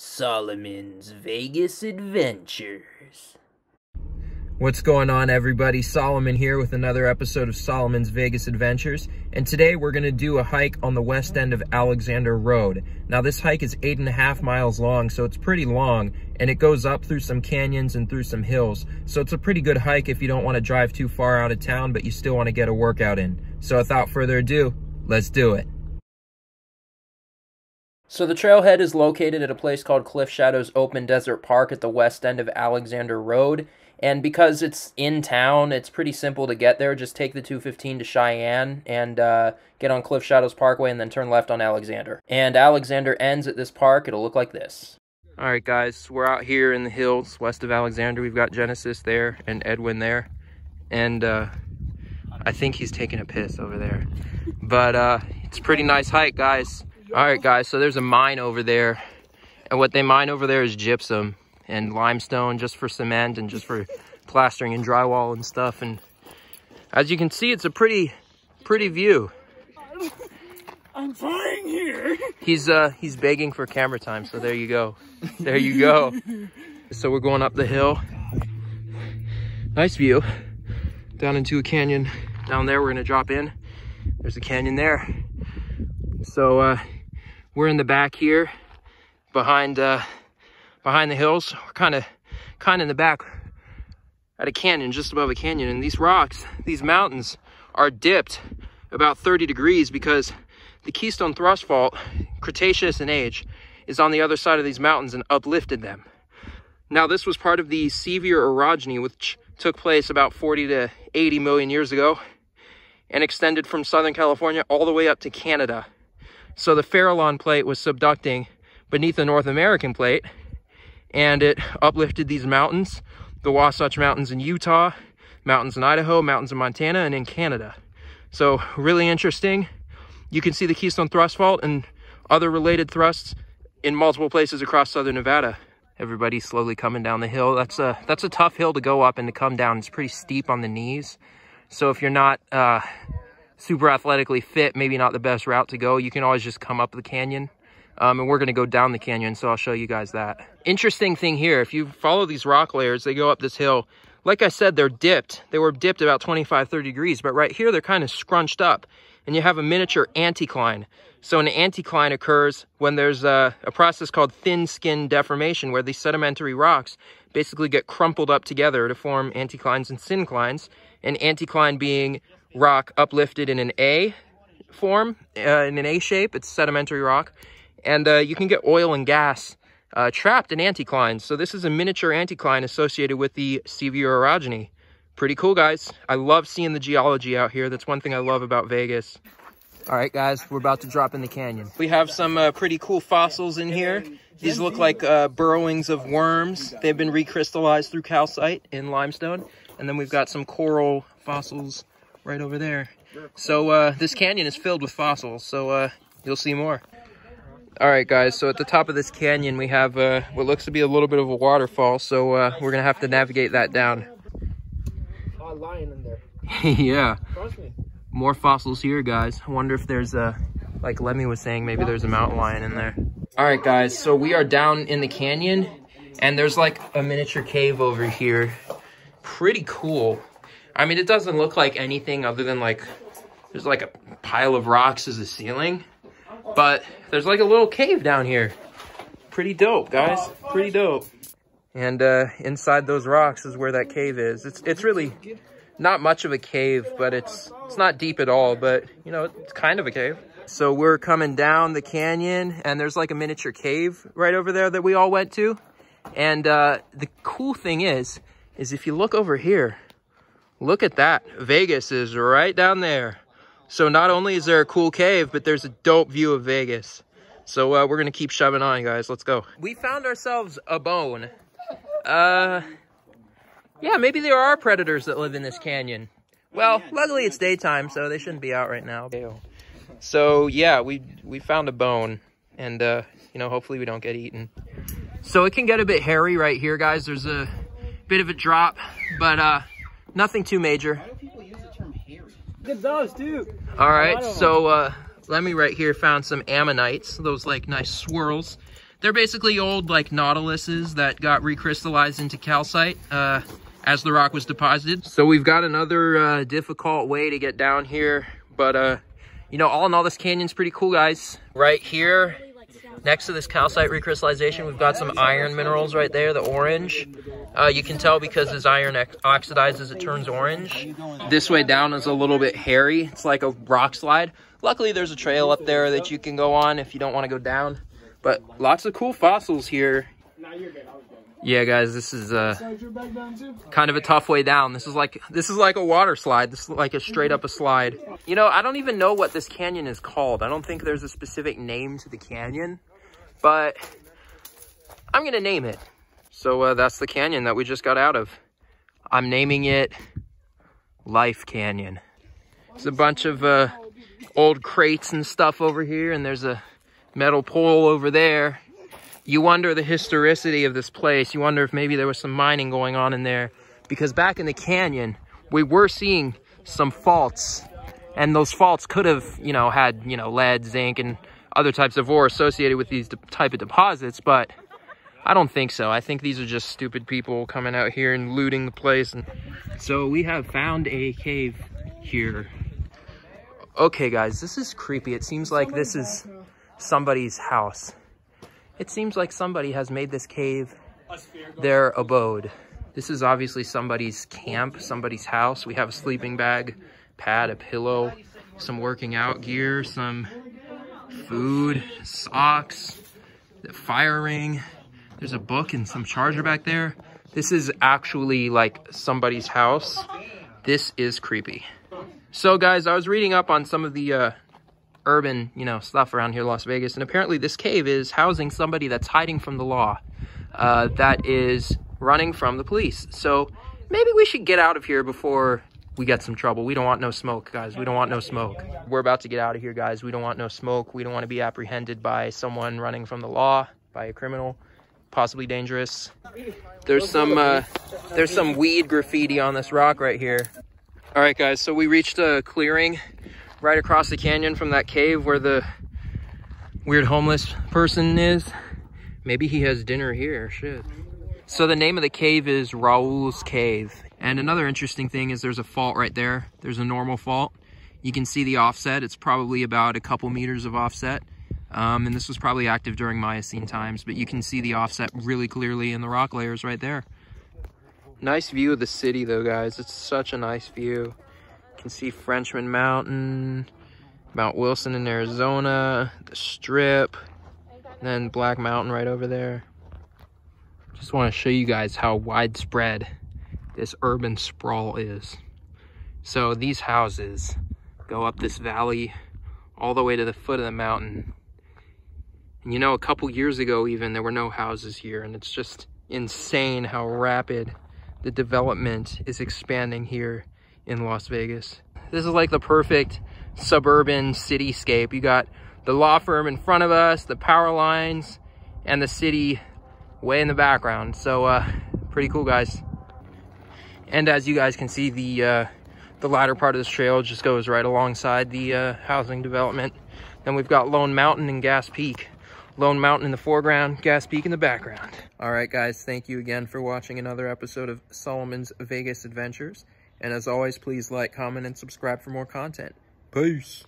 Solomon's Vegas Adventures. What's going on everybody? Solomon here with another episode of Solomon's Vegas Adventures. And today we're gonna do a hike on the west end of Alexander Road. Now this hike is eight and a half miles long, so it's pretty long and it goes up through some canyons and through some hills. So it's a pretty good hike if you don't wanna drive too far out of town, but you still wanna get a workout in. So without further ado, let's do it. So the trailhead is located at a place called Cliff Shadows Open Desert Park at the west end of Alexander Road. And because it's in town, it's pretty simple to get there. Just take the 215 to Cheyenne and uh, get on Cliff Shadows Parkway and then turn left on Alexander. And Alexander ends at this park. It'll look like this. All right, guys, we're out here in the hills west of Alexander. We've got Genesis there and Edwynn there. And uh, I think he's taking a piss over there. But uh, it's a pretty nice hike, guys. All right, guys, so there's a mine over there. And what they mine over there is gypsum and limestone just for cement and just for plastering and drywall and stuff. And as you can see, it's a pretty, pretty view. I'm fine here. He's uh he's begging for camera time, so there you go. There you go. so we're going up the hill. Nice view. Down into a canyon. Down there we're gonna drop in. There's a canyon there. So uh we're in the back here behind uh behind the hills. We're kind of kind of in the back at a canyon, just above a canyon. And these rocks, these mountains are dipped about 30 degrees because the Keystone Thrust Fault, Cretaceous in age, is on the other side of these mountains and uplifted them. Now, this was part of the Sevier orogeny, which took place about 40 to 80 million years ago and extended from Southern California all the way up to Canada. So the Farallon plate was subducting beneath the North American plate and it uplifted these mountains, the Wasatch Mountains in Utah, mountains in Idaho, mountains in Montana, and in Canada. So really interesting. You can see the Keystone Thrust Fault and other related thrusts in multiple places across southern Nevada. Everybody's slowly coming down the hill. That's a that's a tough hill to go up and to come down. It's pretty steep on the knees. So if you're not uh, super athletically fit, maybe not the best route to go, you can always just come up the canyon um, and we're gonna go down the canyon, so I'll show you guys that. Interesting thing here, if you follow these rock layers, they go up this hill. Like I said, they're dipped. They were dipped about 25, 30 degrees, but right here, they're kind of scrunched up and you have a miniature anticline. So an anticline occurs when there's a, a process called thin skin deformation, where these sedimentary rocks basically get crumpled up together to form anticlines and synclines. An anticline being rock uplifted in an A form, uh, in an A shape, it's sedimentary rock and uh, you can get oil and gas uh, trapped in anticlines. So this is a miniature anticline associated with the Sevier orogeny. Pretty cool, guys. I love seeing the geology out here. That's one thing I love about Vegas. All right, guys, we're about to drop in the canyon. We have some uh, pretty cool fossils in here. These look like uh, burrowings of worms. They've been recrystallized through calcite in limestone. And then we've got some coral fossils right over there. So uh, this canyon is filled with fossils, so uh, you'll see more. All right, guys, so at the top of this canyon, we have uh, what looks to be a little bit of a waterfall, so uh, we're going to have to navigate that down. Oh, lion in there. yeah. More fossils here, guys. I wonder if there's a, like Lemi was saying, maybe there's a mountain lion in there. All right, guys, so we are down in the canyon, and there's like a miniature cave over here. Pretty cool. I mean, it doesn't look like anything other than like, there's like a pile of rocks as a ceiling. But there's like a little cave down here. Pretty dope, guys. Pretty dope. And uh, inside those rocks is where that cave is. It's it's really not much of a cave, but it's it's not deep at all, but you know, it's kind of a cave. So we're coming down the canyon and there's like a miniature cave right over there that we all went to. And uh, the cool thing is, is if you look over here, look at that. Vegas is right down there. So not only is there a cool cave, but there's a dope view of Vegas. So uh, we're going to keep shoving on, guys. Let's go. We found ourselves a bone. Uh, yeah, maybe there are predators that live in this canyon. Well, luckily it's daytime, so they shouldn't be out right now. So yeah, we we found a bone, and uh, you know, hopefully we don't get eaten. So it can get a bit hairy right here, guys. There's a bit of a drop, but uh, nothing too major. It does, too. All right, so uh, Lemi right here found some ammonites, those like nice swirls They're basically old like nautiluses that got recrystallized into calcite uh, as the rock was deposited. So we've got another uh, difficult way to get down here, but uh, you know, all in all, this canyon's pretty cool, guys. Right here, next to this calcite recrystallization, we've got some iron minerals right there, the orange. Uh, you can tell because as iron oxidizes, it turns orange. This way down is a little bit hairy. It's like a rock slide. Luckily, there's a trail up there that you can go on if you don't want to go down. But lots of cool fossils here. Yeah, guys, this is uh, kind of a tough way down. This is like this is like a water slide. This is like a straight up a slide. You know, I don't even know what this canyon is called. I don't think there's a specific name to the canyon, but I'm gonna name it. So uh, that's the canyon that we just got out of. I'm naming it Life Canyon. There's a bunch of uh, old crates and stuff over here, and there's a metal pole over there. You wonder the historicity of this place. You wonder if maybe there was some mining going on in there. Because back in the canyon, we were seeing some faults. And those faults could have, you know, had, you know, lead, zinc, and other types of ore associated with these type of deposits. But I don't think so. I think these are just stupid people coming out here and looting the place. And so we have found a cave here. Okay, guys, this is creepy. It seems like this is somebody's house. It seems like somebody has made this cave their abode. This is obviously somebody's camp, somebody's house. We have a sleeping bag, pad, a pillow, some working out gear, some food, socks, the fire ring, there's a book and some charger back there. This is actually like somebody's house. This is creepy. So guys, I was reading up on some of the uh, urban, you know, stuff around here, Las Vegas, and apparently this cave is housing somebody that's hiding from the law, uh, that is running from the police. So maybe we should get out of here before we get some trouble. We don't want no smoke, guys. We don't want no smoke. We're about to get out of here, guys. We don't want no smoke. We don't want to be apprehended by someone running from the law, by a criminal possibly dangerous. There's some uh, there's some weed graffiti on this rock right here. All right, guys, so we reached a clearing right across the canyon from that cave where the weird homeless person is. Maybe he has dinner here, shit. So the name of the cave is Raul's Cave. And another interesting thing is there's a fault right there. There's a normal fault. You can see the offset. It's probably about a couple meters of offset. Um, and this was probably active during Miocene times, but you can see the offset really clearly in the rock layers right there. Nice view of the city though, guys. It's such a nice view. You can see Frenchman Mountain, Mount Wilson in Arizona, the Strip, and then Black Mountain right over there. Just want to show you guys how widespread this urban sprawl is. So these houses go up this valley all the way to the foot of the mountain and you know, a couple years ago even, there were no houses here, and it's just insane how rapid the development is expanding here in Las Vegas. This is like the perfect suburban cityscape. You got the law firm in front of us, the power lines, and the city way in the background. So, uh, pretty cool, guys. And as you guys can see, the uh, the latter part of this trail just goes right alongside the uh, housing development. Then we've got Lone Mountain and Gass Peak. Lone Mountain in the foreground, Gass Peak in the background. All right, guys, thank you again for watching another episode of Solomon's Vegas Adventures. And as always, please like, comment, and subscribe for more content. Peace.